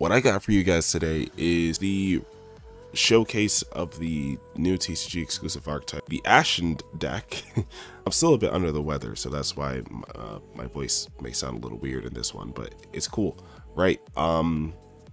What I got for you guys today is the showcase of the new TCG exclusive archetype, the Ashen deck. I'm still a bit under the weather, so that's why uh, my voice may sound a little weird in this one, but it's cool, right? Um,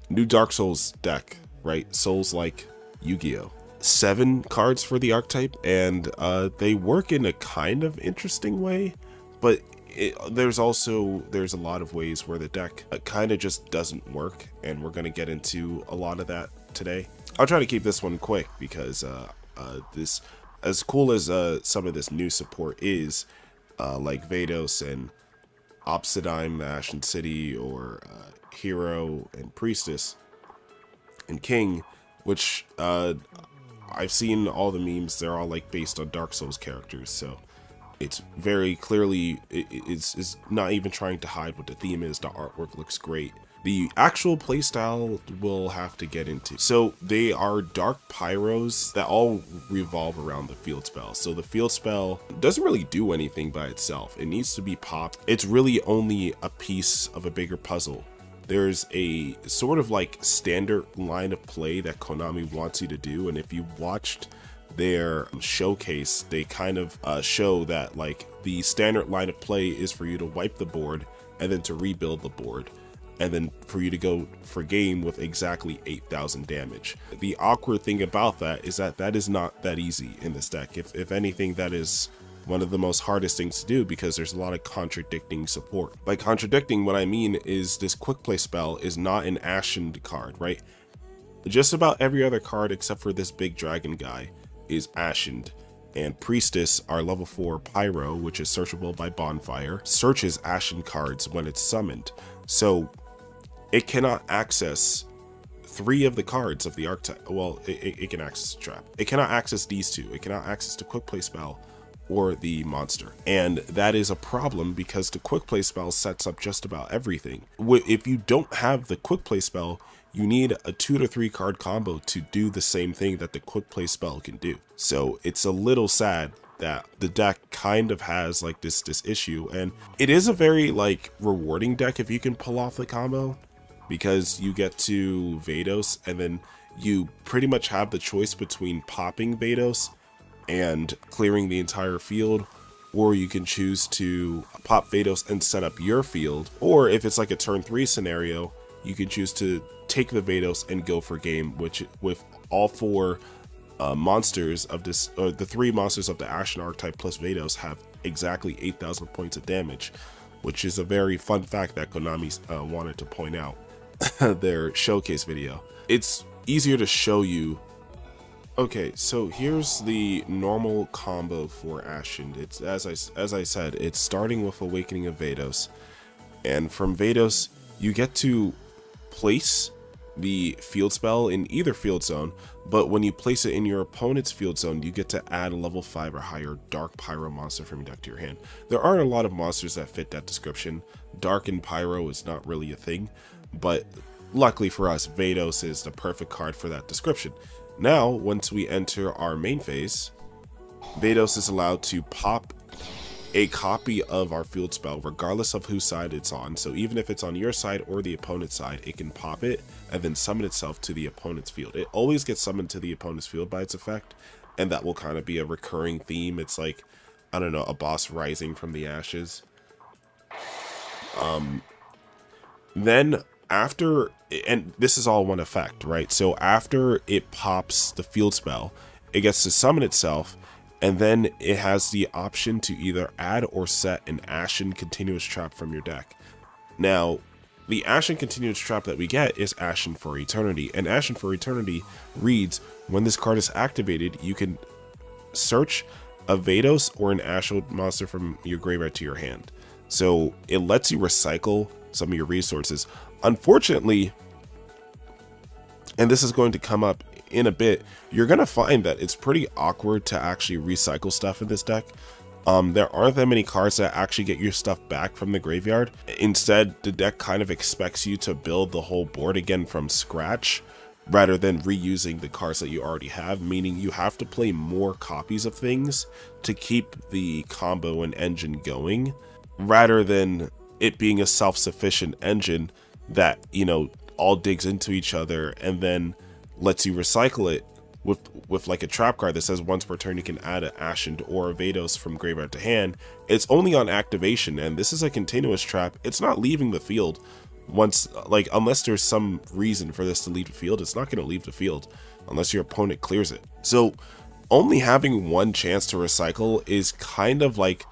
new Dark Souls deck, right? Souls like Yu-Gi-Oh! Seven cards for the archetype, and uh, they work in a kind of interesting way, but it, there's also there's a lot of ways where the deck kind of just doesn't work, and we're gonna get into a lot of that today. I'll try to keep this one quick because uh, uh, this, as cool as uh, some of this new support is, uh, like Vados and Obsidian, Ashen City, or uh, Hero and Priestess and King, which uh, I've seen all the memes. They're all like based on Dark Souls characters, so it's very clearly it, it's, it's not even trying to hide what the theme is. The artwork looks great the actual playstyle we'll have to get into. So they are dark pyros that all revolve around the field spell. So the field spell doesn't really do anything by itself. It needs to be popped. It's really only a piece of a bigger puzzle. There's a sort of like standard line of play that Konami wants you to do. And if you watched their showcase, they kind of uh, show that like the standard line of play is for you to wipe the board and then to rebuild the board and then for you to go for game with exactly 8000 damage. The awkward thing about that is that that is not that easy in this deck. If, if anything, that is one of the most hardest things to do because there's a lot of contradicting support. By contradicting, what I mean is this quick play spell is not an ashened card, right? Just about every other card except for this big dragon guy is ashened and Priestess, our level 4 Pyro, which is searchable by Bonfire, searches Ashen cards when it's summoned. So it cannot access three of the cards of the archetype. Well, it, it, can access the trap. It cannot access these two. It cannot access the quick play spell or the monster. And that is a problem because the quick play spell sets up just about everything. If you don't have the quick play spell, you need a two to three card combo to do the same thing that the quick play spell can do. So it's a little sad that the deck kind of has like this this issue and it is a very like rewarding deck if you can pull off the combo because you get to Vados and then you pretty much have the choice between popping Vados and clearing the entire field or you can choose to pop Vados and set up your field or if it's like a turn 3 scenario you can choose to take the Vados and go for game which with all four uh, monsters of this, or the three monsters of the Ashen archetype plus Vados have exactly 8,000 points of damage, which is a very fun fact that Konami uh, wanted to point out their showcase video. It's easier to show you. Okay, so here's the normal combo for Ashen. It's as I as I said, it's starting with Awakening of Vados, and from Vados you get to place the field spell in either field zone, but when you place it in your opponent's field zone, you get to add a level 5 or higher Dark Pyro monster from your deck to your hand. There aren't a lot of monsters that fit that description. Dark and Pyro is not really a thing, but luckily for us, Vados is the perfect card for that description. Now, once we enter our main phase, Vados is allowed to pop a copy of our field spell regardless of whose side it's on. So even if it's on your side or the opponent's side, it can pop it and then summon itself to the opponent's field. It always gets summoned to the opponent's field by its effect, and that will kind of be a recurring theme. It's like, I don't know, a boss rising from the ashes. Um, then after, and this is all one effect, right? So after it pops the field spell, it gets to summon itself and then it has the option to either add or set an Ashen Continuous Trap from your deck. Now, the Ashen Continuous Trap that we get is Ashen for Eternity, and Ashen for Eternity reads, when this card is activated, you can search a Vados or an Ashen monster from your graveyard to your hand. So it lets you recycle some of your resources. Unfortunately, and this is going to come up in a bit, you're going to find that it's pretty awkward to actually recycle stuff in this deck. Um, there aren't that many cards that actually get your stuff back from the graveyard. Instead, the deck kind of expects you to build the whole board again from scratch rather than reusing the cards that you already have, meaning you have to play more copies of things to keep the combo and engine going rather than it being a self-sufficient engine that, you know, all digs into each other and then lets you recycle it with with like a trap card that says once per turn you can add an Ashen or a Vados from graveyard to hand. It's only on activation, and this is a continuous trap. It's not leaving the field once like unless there's some reason for this to leave the field, it's not going to leave the field unless your opponent clears it. So only having one chance to recycle is kind of like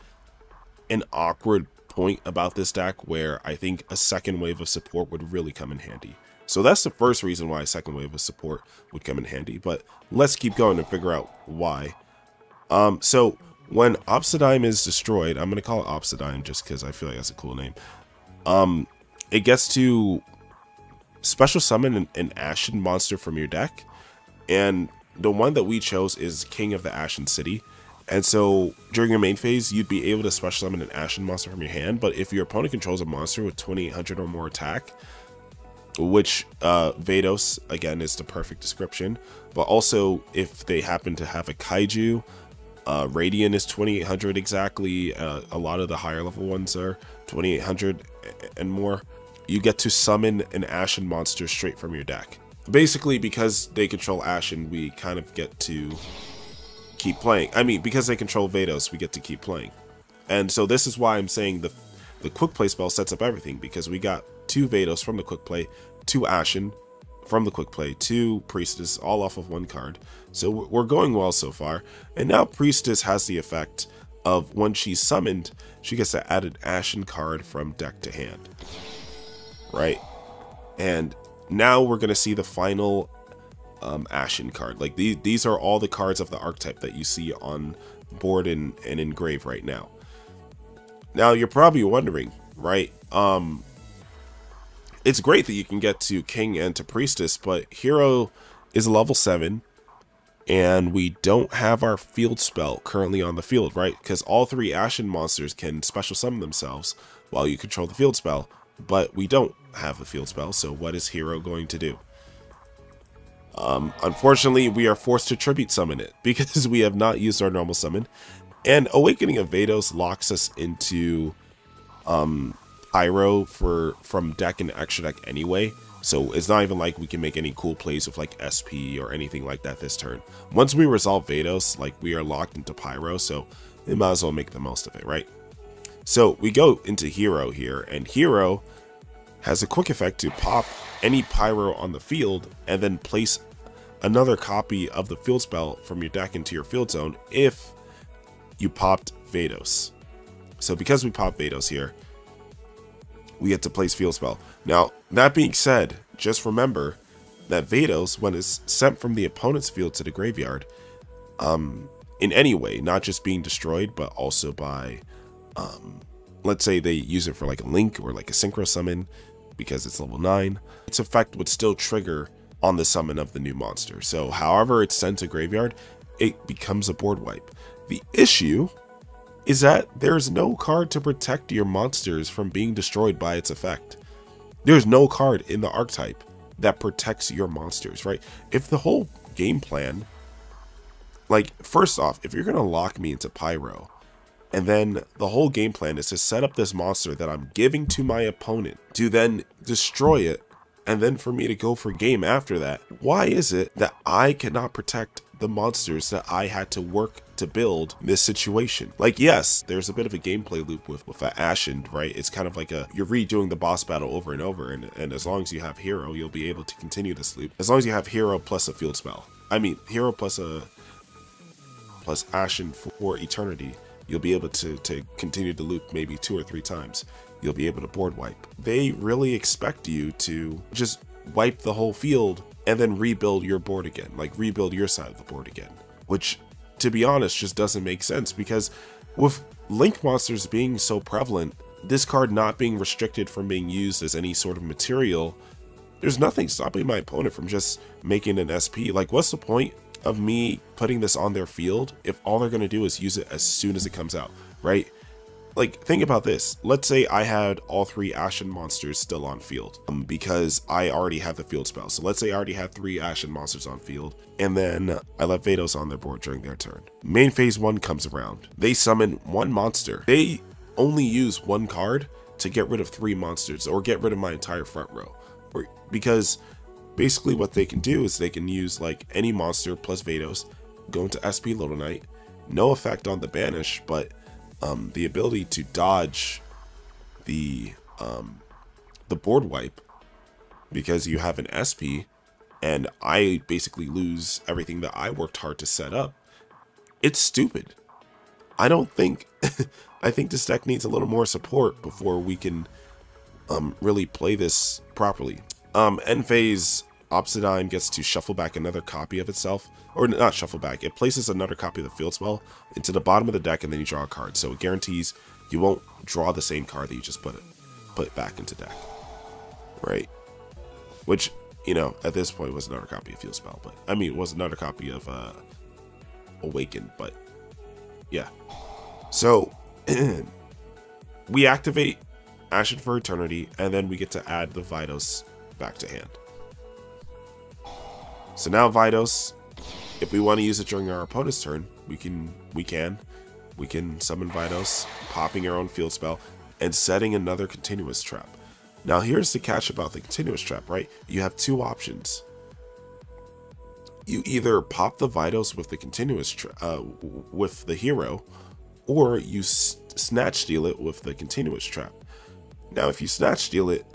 an awkward point about this deck where I think a second wave of support would really come in handy. So that's the first reason why a second wave of support would come in handy, but let's keep going and figure out why. Um, so when Obsidian is destroyed, I'm going to call it Obsidian just because I feel like that's a cool name. Um, it gets to special summon an, an Ashen monster from your deck, and the one that we chose is King of the Ashen City. And so during your main phase, you'd be able to special summon an Ashen monster from your hand, but if your opponent controls a monster with 2800 or more attack, which uh, Vados, again, is the perfect description, but also if they happen to have a Kaiju, uh, Radiant is 2800 exactly, uh, a lot of the higher level ones are 2800 and more, you get to summon an Ashen monster straight from your deck. Basically, because they control Ashen, we kind of get to keep playing. I mean, because they control Vados, we get to keep playing. And so this is why I'm saying the the quick play spell sets up everything, because we got two Vados from the quick play, two Ashen from the quick play, two Priestess, all off of one card. So we're going well so far. And now Priestess has the effect of when she's summoned, she gets to add an Ashen card from deck to hand. Right? And now we're going to see the final um, Ashen card. Like these, these are all the cards of the archetype that you see on board and, and engrave right now. Now you're probably wondering, right? Um, it's great that you can get to King and to Priestess, but Hero is level 7, and we don't have our field spell currently on the field, right? Because all three Ashen monsters can special summon themselves while you control the field spell, but we don't have the field spell, so what is Hero going to do? Um, unfortunately, we are forced to tribute summon it because we have not used our normal summon, and Awakening of Vados locks us into um, pyro for from deck and extra deck anyway. So it's not even like we can make any cool plays with like SP or anything like that this turn. Once we resolve Vados, like we are locked into Pyro, so we might as well make the most of it, right? So we go into Hero here, and Hero has a quick effect to pop any Pyro on the field and then place another copy of the field spell from your deck into your field zone if you popped Vados. So because we popped Vados here, we get to place Field Spell. Now, that being said, just remember that Vados, when it's sent from the opponent's field to the graveyard, um, in any way, not just being destroyed, but also by, um, let's say they use it for like a link or like a synchro summon because it's level 9, its effect would still trigger on the summon of the new monster. So however it's sent to graveyard, it becomes a board wipe. The issue is that there's no card to protect your monsters from being destroyed by its effect. There's no card in the archetype that protects your monsters, right? If the whole game plan, like, first off, if you're going to lock me into Pyro, and then the whole game plan is to set up this monster that I'm giving to my opponent to then destroy it, and then for me to go for game after that, why is it that I cannot protect the monsters that I had to work to build this situation. Like, yes, there's a bit of a gameplay loop with, with Ashen, right? It's kind of like a, you're redoing the boss battle over and over, and, and as long as you have Hero, you'll be able to continue this loop. As long as you have Hero plus a field spell. I mean, Hero plus a, plus Ashen for Eternity, you'll be able to, to continue the loop maybe two or three times. You'll be able to board wipe. They really expect you to just wipe the whole field and then rebuild your board again, like rebuild your side of the board again, which to be honest just doesn't make sense because with link monsters being so prevalent, this card not being restricted from being used as any sort of material, there's nothing stopping my opponent from just making an SP. Like, what's the point of me putting this on their field if all they're going to do is use it as soon as it comes out, right? Like think about this. Let's say i had all three ashen monsters still on field um, because i already have the field spell. So let's say i already have three ashen monsters on field and then i let vados on their board during their turn. Main phase one comes around. They summon one monster. They only use one card to get rid of three monsters or get rid of my entire front row. Because basically what they can do is they can use like any monster plus Vados, go into SP Little Knight, no effect on the banish, but um, the ability to dodge the um, the board wipe because you have an SP and I basically lose everything that I worked hard to set up. It's stupid. I don't think I think this deck needs a little more support before we can um, really play this properly. Um, End phase Obsidian gets to shuffle back another copy of itself, or not shuffle back, it places another copy of the field spell into the bottom of the deck and then you draw a card. So it guarantees you won't draw the same card that you just put it put back into deck. Right? Which, you know, at this point was another copy of Field Spell, but I mean it was another copy of uh Awaken, but yeah. So we activate Ashen for Eternity, and then we get to add the Vados back to hand. So now Vados, if we want to use it during our opponent's turn, we can we can. We can summon Vados, popping our own field spell, and setting another continuous trap. Now here's the catch about the continuous trap, right? You have two options. You either pop the Vados with the continuous uh, with the hero, or you snatch steal it with the continuous trap. Now if you snatch steal it,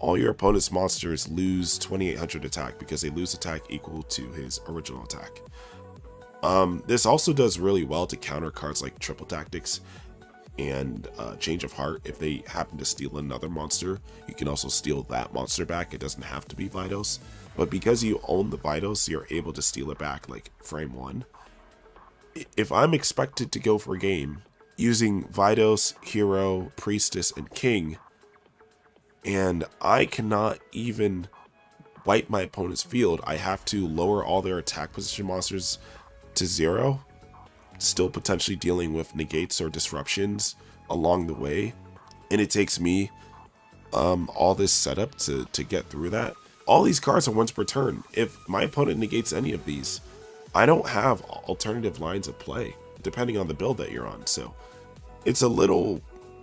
all your opponent's monsters lose 2800 attack because they lose attack equal to his original attack. Um, this also does really well to counter cards like Triple Tactics and uh, Change of Heart. If they happen to steal another monster, you can also steal that monster back. It doesn't have to be Vados. But because you own the Vados, you're able to steal it back like frame one. If I'm expected to go for a game using Vados, Hero, Priestess, and King, and I cannot even wipe my opponent's field. I have to lower all their attack position monsters to zero, still potentially dealing with negates or disruptions along the way. And it takes me um, all this setup to, to get through that. All these cards are once per turn. If my opponent negates any of these, I don't have alternative lines of play, depending on the build that you're on. So it's a little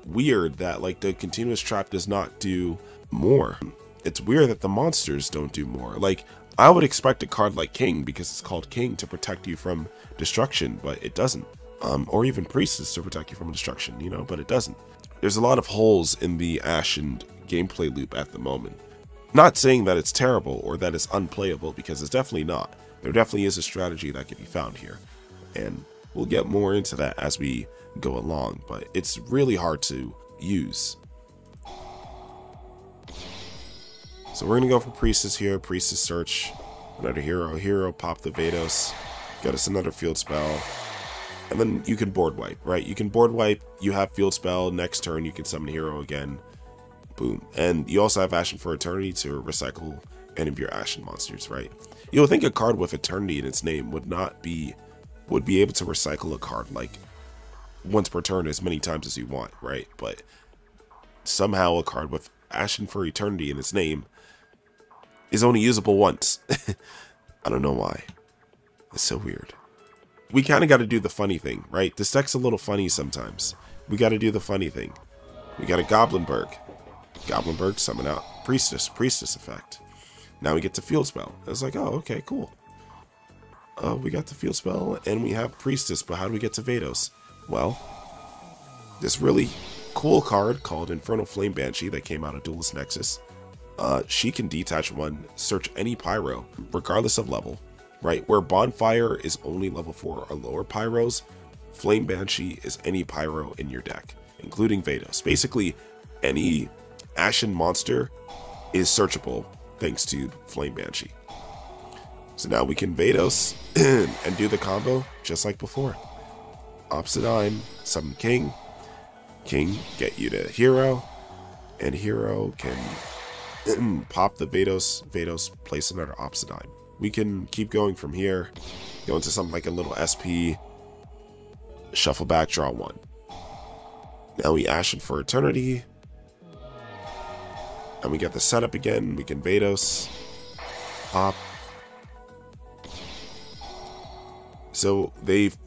weird that like the continuous trap does not do more. It's weird that the monsters don't do more. Like I would expect a card like King because it's called King to protect you from destruction, but it doesn't. Um, or even Priestess to protect you from destruction, you know, but it doesn't. There's a lot of holes in the Ashen gameplay loop at the moment. Not saying that it's terrible or that it's unplayable because it's definitely not. There definitely is a strategy that can be found here. And we'll get more into that as we go along, but it's really hard to use. So we're gonna go for Priestess here, Priestess search, another hero, hero, pop the Vados, get us another field spell, and then you can board wipe, right? You can board wipe, you have field spell, next turn you can summon hero again, boom. And you also have Ashen for Eternity to recycle any of your Ashen monsters, right? You'll think a card with Eternity in its name would not be, would be able to recycle a card like once per turn as many times as you want, right? But somehow a card with Ashen for Eternity in its name is only usable once. I don't know why. It's so weird. We kind of got to do the funny thing, right? This deck's a little funny sometimes. We got to do the funny thing. We got a Goblindbergh. Goblindbergh summon out Priestess, Priestess effect. Now we get to Field Spell. It's like, oh, okay, cool. Uh, we got the Field Spell, and we have Priestess, but how do we get to Vados? Well, this really cool card called Infernal Flame Banshee that came out of Duelist Nexus. Uh, she can detach one, search any pyro, regardless of level, right? Where Bonfire is only level 4 or lower pyros, Flame Banshee is any pyro in your deck, including Vados. Basically, any Ashen monster is searchable thanks to Flame Banshee. So now we can Vados and do the combo just like before. Obsidian, summon King. King get you to Hero, and Hero can pop the Vados. Vados place another Obsidian. We can keep going from here, go into something like a little SP, shuffle back, draw one. Now we Ashen for Eternity. And we get the setup again. We can Vados, pop. So they've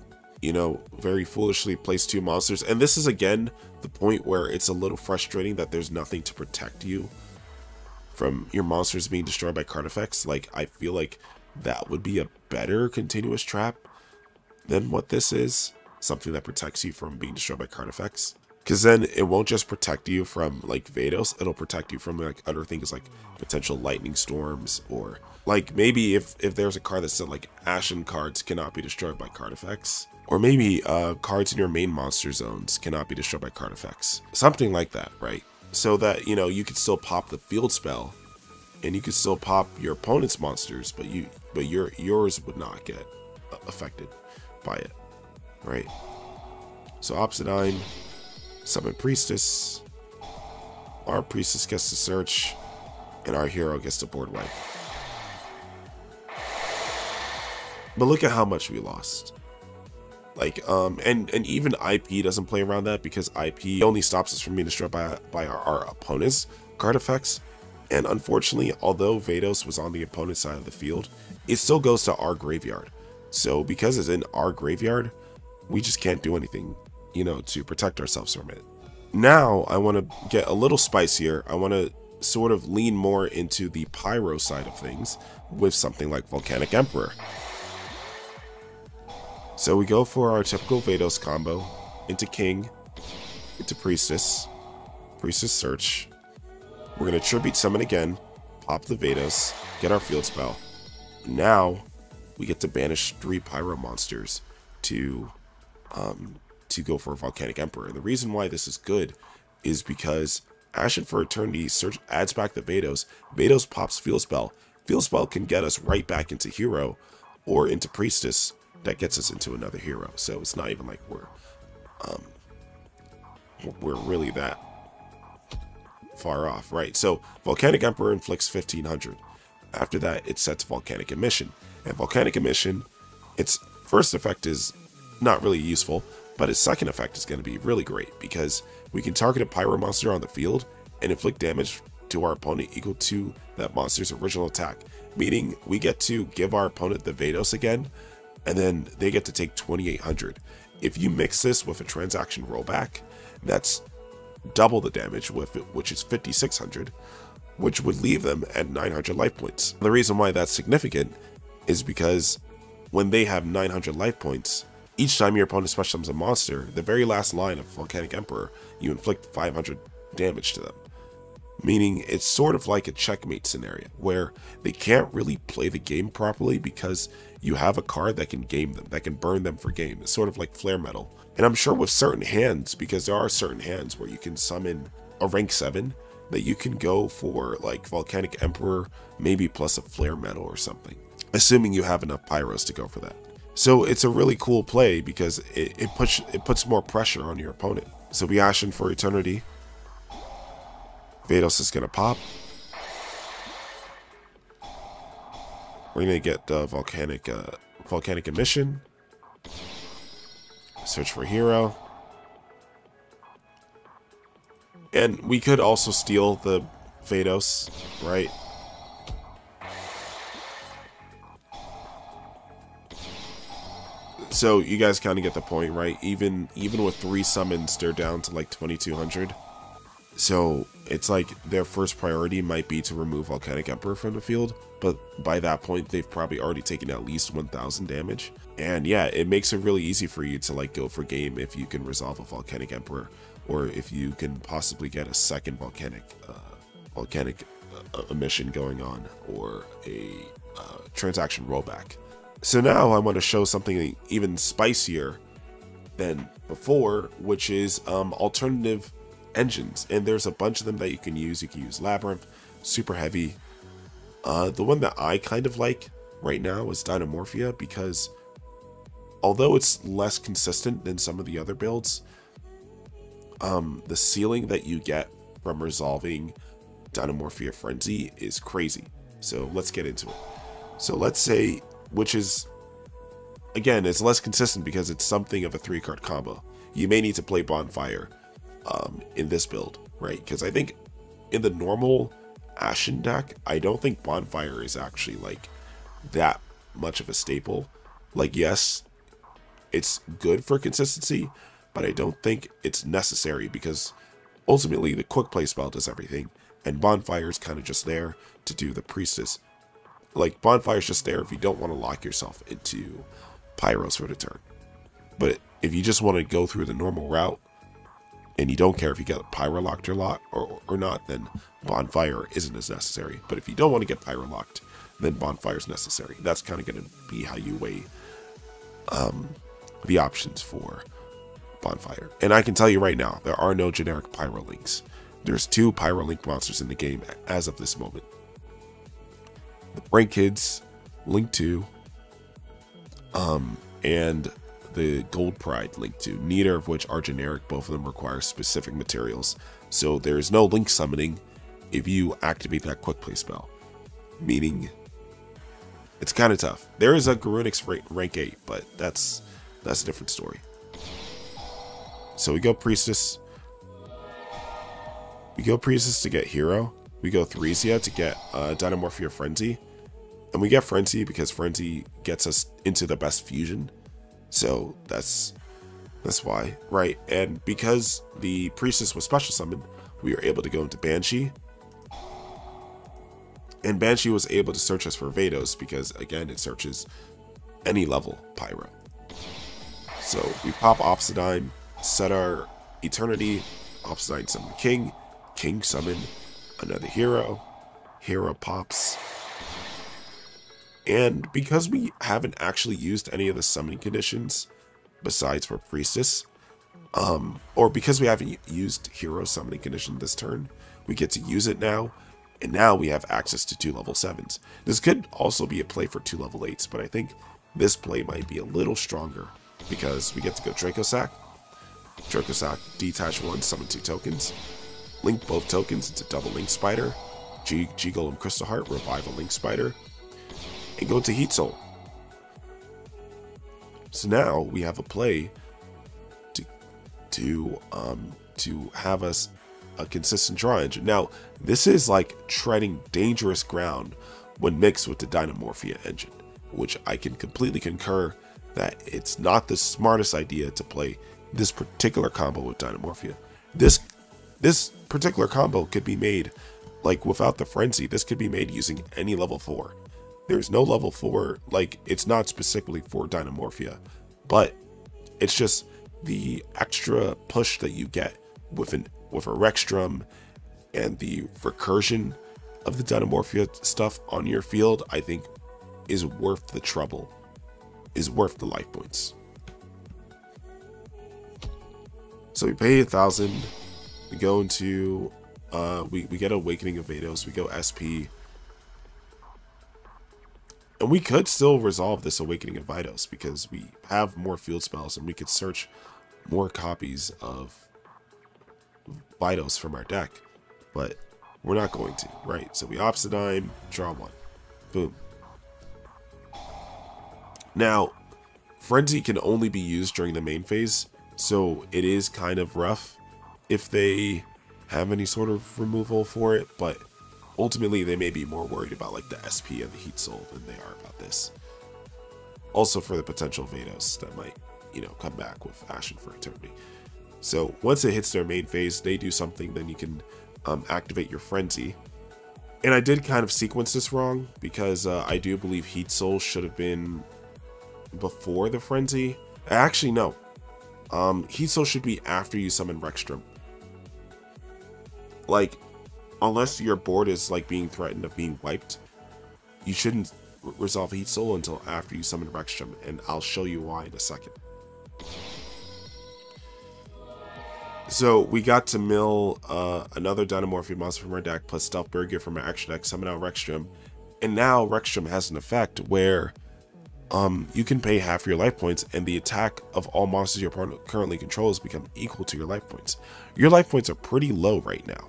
you know, very foolishly placed two monsters. And this is again the point where it's a little frustrating that there's nothing to protect you from your monsters being destroyed by card effects. Like, I feel like that would be a better continuous trap than what this is. Something that protects you from being destroyed by card effects. Because then it won't just protect you from like Vados, it'll protect you from like other things like potential lightning storms or like maybe if if there's a card that said like Ashen cards cannot be destroyed by card effects. Or maybe uh, cards in your main monster zones cannot be destroyed by card effects. Something like that, right? So that, you know, you could still pop the field spell and you could still pop your opponent's monsters, but you but your yours would not get affected by it, right? So Obsidian, summon Priestess, our Priestess gets to search, and our hero gets to board wipe. But look at how much we lost. Like, um, and, and even IP doesn't play around that because IP only stops us from being destroyed by, by our, our opponent's card effects. And unfortunately, although Vados was on the opponent's side of the field, it still goes to our graveyard. So because it's in our graveyard, we just can't do anything, you know, to protect ourselves from it. Now I want to get a little spicier. I want to sort of lean more into the pyro side of things with something like Volcanic Emperor. So we go for our typical Vados combo into King, into Priestess, Priestess Search. We're going to Tribute Summon again, pop the Vados, get our field spell. Now we get to banish three Pyro monsters to um, to go for a Volcanic Emperor. And the reason why this is good is because Ashen for Eternity search adds back the Vados. Vados pops Field Spell. Field Spell can get us right back into Hero or into Priestess. That gets us into another hero. So it's not even like we're um, we're really that far off, right? So Volcanic Emperor inflicts 1500. After that, it sets Volcanic Emission. And Volcanic Emission, its first effect is not really useful, but its second effect is going to be really great because we can target a Pyro monster on the field and inflict damage to our opponent equal to that monster's original attack, meaning we get to give our opponent the Vados again, and then they get to take 2800. If you mix this with a transaction rollback, that's double the damage with it, which is 5600, which would leave them at 900 life points. The reason why that's significant is because when they have 900 life points, each time your opponent special summons a monster, the very last line of Volcanic Emperor, you inflict 500 damage to them. Meaning it's sort of like a checkmate scenario where they can't really play the game properly because you have a card that can game them, that can burn them for game. It's sort of like Flare Metal. And I'm sure with certain hands, because there are certain hands where you can summon a rank 7, that you can go for like Volcanic Emperor, maybe plus a Flare Metal or something. Assuming you have enough Pyros to go for that. So it's a really cool play because it, it puts it puts more pressure on your opponent. So be Ashen for Eternity. Vados is gonna pop. We're gonna get the volcanic uh, volcanic emission. Search for hero. And we could also steal the Vados, right? So you guys kind of get the point, right? Even even with three summons, they're down to like 2200. So it's like their first priority might be to remove Volcanic Emperor from the field, but by that point they've probably already taken at least 1000 damage. And yeah, it makes it really easy for you to like go for game if you can resolve a Volcanic Emperor, or if you can possibly get a second Volcanic uh, Volcanic uh, emission going on, or a uh, transaction rollback. So now I want to show something even spicier than before, which is um, alternative engines. And there's a bunch of them that you can use. You can use Labrynth, Super Heavy. Uh, the one that I kind of like right now is Dinomorphia because although it's less consistent than some of the other builds, um, the ceiling that you get from resolving Dinomorphia Frenzy is crazy. So let's get into it. So let's say which is again it's less consistent because it's something of a three card combo. You may need to play Bonfire um, in this build, right? Because I think in the normal Ashen deck, I don't think Bonfire is actually like that much of a staple. Like, yes, it's good for consistency, but I don't think it's necessary because ultimately the quick play spell does everything. And Bonfire's kind of just there to do the Priestess. Like, Bonfire's just there if you don't want to lock yourself into Pyros for the turn. But if you just want to go through the normal route, and you don't care if you get Pyro locked or, or, or not, then Bonfire isn't as necessary. But if you don't want to get Pyro locked, then Bonfire is necessary. That's kind of going to be how you weigh um, the options for Bonfire. And I can tell you right now, there are no generic Pyro links. There's two Pyro link monsters in the game as of this moment. The Brain Kids, Link 2, um, and the Gold Pride Link to, neither of which are generic. Both of them require specific materials. So there's no link summoning if you activate that quick play spell. Meaning it's kind of tough. There is a Garunix rank 8, but that's that's a different story. So we go Priestess. We go Priestess to get Hero. We go Therizia to get uh, Dinomorphia Frenzy. And we get Frenzy because Frenzy gets us into the best fusion. So that's that's why, right? And because the Priestess was special summoned, we were able to go into Banshee and Banshee was able to search us for Vados because, again, it searches any level Pyro. So we pop Obsidian, set our Eternity, Obsidian summon King, King summon another hero, hero pops. And because we haven't actually used any of the summoning conditions, besides for Priestess, um, or because we haven't used hero summoning condition this turn, we get to use it now. And now we have access to two level 7s. This could also be a play for two level 8s, but I think this play might be a little stronger because we get to go Dracossack, Dracossack, detach one, summon two tokens, link both tokens into double Link Spider, G, G Golem Crystal Heart, revive a Link Spider, and go to Heat Soul. So now we have a play to to um to have us a consistent draw engine. Now, this is like treading dangerous ground when mixed with the Dinomorphia engine, which I can completely concur that it's not the smartest idea to play this particular combo with Dinomorphia. This this particular combo could be made like without the frenzy. This could be made using any level 4. There's no level 4 like it's not specifically for Dinomorphia, but it's just the extra push that you get with an with a Rexterm and the recursion of the Dinomorphia stuff on your field, I think is worth the trouble, is worth the life points. So we pay a thousand, we go into, uh, we, we get Awakening of Vados, we go SP, and we could still resolve this Awakening of Vados because we have more field spells and we could search more copies of Vados from our deck, but we're not going to, right? So we Obsidian, draw one. Boom. Now, Frenzy can only be used during the main phase, so it is kind of rough if they have any sort of removal for it, but ultimately they may be more worried about like the SP and the Heat Soul than they are about this. Also for the potential Vados that might, you know, come back with Ashen for Eternity. So once it hits their main phase, they do something, then you can um, activate your Frenzy. And I did kind of sequence this wrong because uh, I do believe Heat Soul should have been before the Frenzy. Actually, no. Um, Heat Soul should be after you summon Rexterm. Like, unless your board is like being threatened of being wiped, you shouldn't resolve Heat Soul until after you summon Rexterm, and I'll show you why in a second. So we got to mill uh, another Dinomorphia monster from our deck, plus Stealth Burger from our extra deck, summon out Rexterm. And now Rexterm has an effect where um, you can pay half your life points and the attack of all monsters your opponent currently controls become equal to your life points. Your life points are pretty low right now,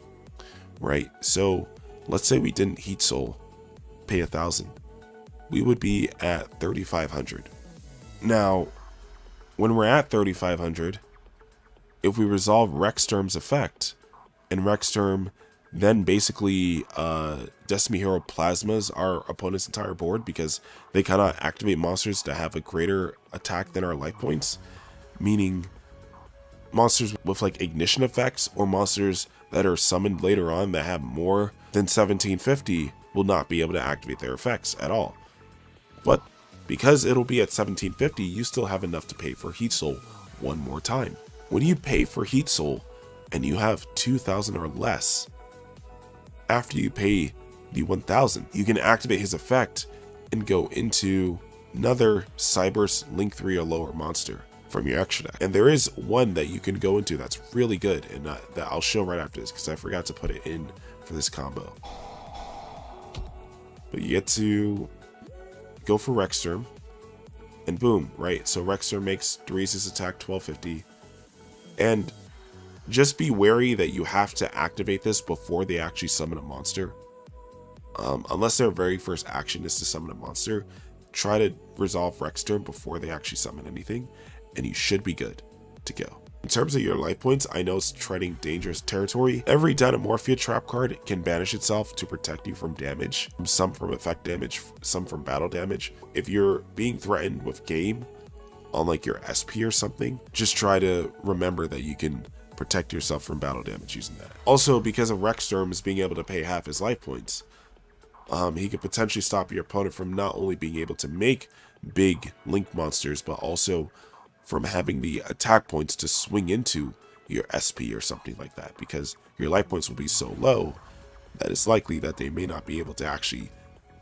right? So let's say we didn't Heat Soul, pay a thousand. We would be at 3,500. Now, when we're at 3,500, if we resolve Rexterm's effect, and Rexterm then basically uh, Destiny Hero plasmas our opponent's entire board because they cannot activate monsters to have a greater attack than our life points, meaning monsters with like ignition effects or monsters that are summoned later on that have more than 1750 will not be able to activate their effects at all. But because it'll be at 1750, you still have enough to pay for Heat Soul one more time. When you pay for Heat Soul and you have 2000 or less, after you pay the 1000, you can activate his effect and go into another Cyberse Link 3 or lower monster from your extra deck. And there is one that you can go into that's really good and uh, that I'll show right after this because I forgot to put it in for this combo. But you get to go for Rexterm and boom, right? So Rexterm makes Darius' attack 1250 and just be wary that you have to activate this before they actually summon a monster. Um, unless their very first action is to summon a monster, try to resolve Rexsturm before they actually summon anything, and you should be good to go. In terms of your life points, I know it's treading dangerous territory. Every Dinomorphia trap card can banish itself to protect you from damage, some from effect damage, some from battle damage. If you're being threatened with game on like your SP or something, just try to remember that you can protect yourself from battle damage using that. Also, because of Rexterm's being able to pay half his life points, um, he could potentially stop your opponent from not only being able to make big link monsters, but also from having the attack points to swing into your SP or something like that, because your life points will be so low that it's likely that they may not be able to actually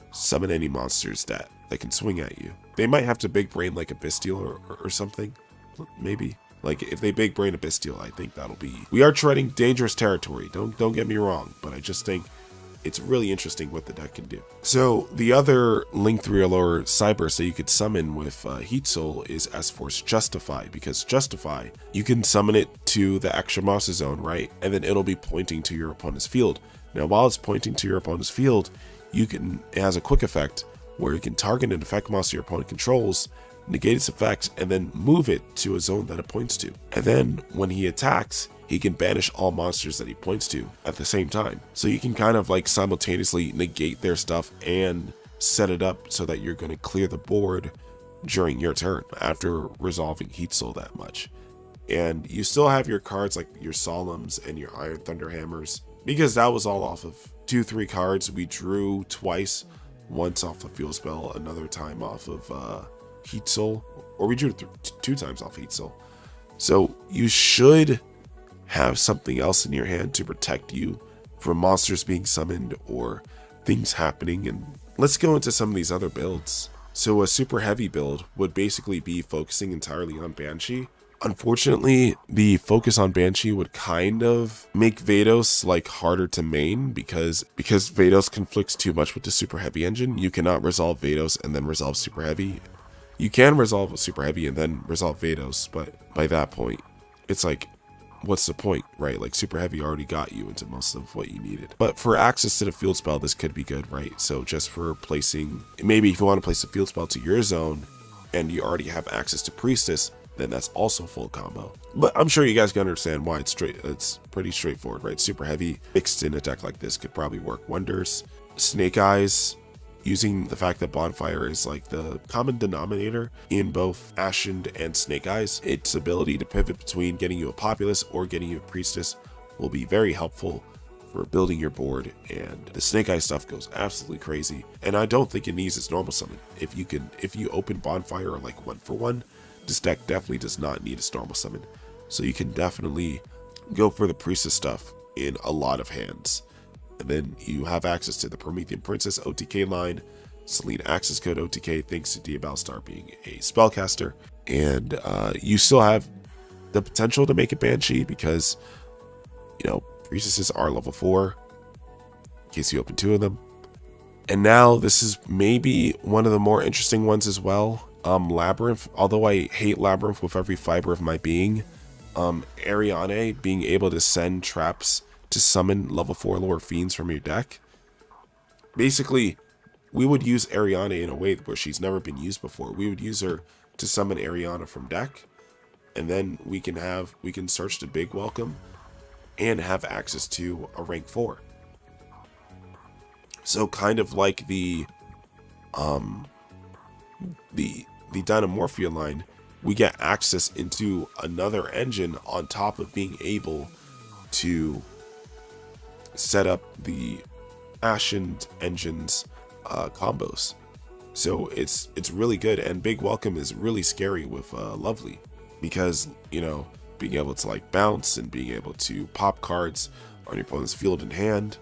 summon any monsters that, that can swing at you. They might have to big brain like a Bystial or, or, or something, maybe. Like if they big brain a Bystial, I think that'll be. We are treading dangerous territory. Don't don't get me wrong, but I just think it's really interesting what the deck can do. So the other Link 3 or lower Cyberse that you could summon with uh, Heat Soul is S-Force Justify, because Justify, you can summon it to the extra monster zone, right? And then it'll be pointing to your opponent's field. Now while it's pointing to your opponent's field, you can it has a quick effect where you can target an effect monster your opponent controls, negate its effects, and then move it to a zone that it points to. And then when he attacks, he can banish all monsters that he points to at the same time. So you can kind of like simultaneously negate their stuff and set it up so that you're going to clear the board during your turn after resolving Heat Soul that much. And you still have your cards like your Solemns and your Iron Thunder Hammers because that was all off of two, three cards. We drew twice, once off the Field Spell, another time off of uh, Heat Soul, or we drew two times off Heat Soul. So you should have something else in your hand to protect you from monsters being summoned or things happening. And let's go into some of these other builds. So a super heavy build would basically be focusing entirely on Banshee. Unfortunately, the focus on Banshee would kind of make Vados like harder to main because because Vados conflicts too much with the super heavy engine. You cannot resolve Vados and then resolve super heavy. You can resolve super heavy and then resolve Vados, but by that point, it's like what's the point, right? Like super heavy already got you into most of what you needed. But for access to the field spell, this could be good, right? So just for placing, maybe if you want to place a field spell to your zone and you already have access to priestess, then that's also full combo. But I'm sure you guys can understand why it's straight. It's pretty straightforward, right? Super heavy mixed in a deck like this could probably work wonders. Snake Eyes using the fact that Bonfire is like the common denominator in both Ashened and Snake Eyes, its ability to pivot between getting you a Populace or getting you a Priestess will be very helpful for building your board and the snake eye stuff goes absolutely crazy and i don't think it needs its normal summon. If you can if you open bonfire or like one for one this deck definitely does not need its normal summon. So you can definitely go for the priestess stuff in a lot of hands and then you have access to the Promethean Princess OTK line, Selena access code OTK, thanks to Diabellstar being a spellcaster. And uh, you still have the potential to make a Banshee because, you know, priestesses are level 4, in case you open two of them. And now this is maybe one of the more interesting ones as well. Um, Labyrinth, although I hate Labyrinth with every fiber of my being, um, Ariane being able to send traps to summon level 4 lower fiends from your deck. Basically, we would use Ariana in a way where she's never been used before. We would use her to summon Ariana from deck, and then we can have we can search the big welcome and have access to a rank 4. So kind of like the um the the Dinomorphia line, we get access into another engine on top of being able to set up the Ashen engines uh, combos. So it's it's really good, and Big Welcome is really scary with uh, Lovely because you know being able to like bounce and being able to pop cards on your opponent's field in hand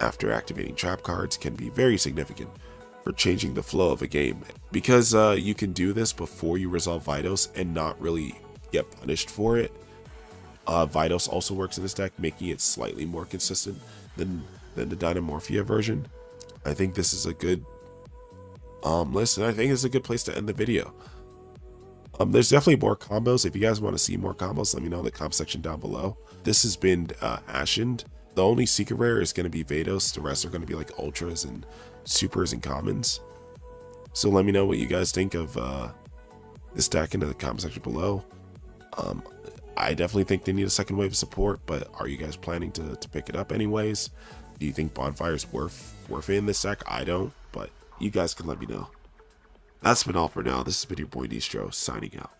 after activating trap cards can be very significant for changing the flow of a game. Because uh, you can do this before you resolve Vados and not really get punished for it, uh, Vados also works in this deck, making it slightly more consistent than, than the Dinomorphia version. I think this is a good um, list, and I think it's a good place to end the video. Um, there's definitely more combos. If you guys want to see more combos, let me know in the comment section down below. This has been uh, Ashened. The only secret rare is going to be Vados. The rest are going to be like ultras and supers and commons. So let me know what you guys think of uh, this deck in the comment section below. Um, I definitely think they need a second wave of support, but are you guys planning to, to pick it up anyways? Do you think Bonfire is worth worth in this deck? I don't, but you guys can let me know. That's been all for now. This has been your boy Nistro signing out.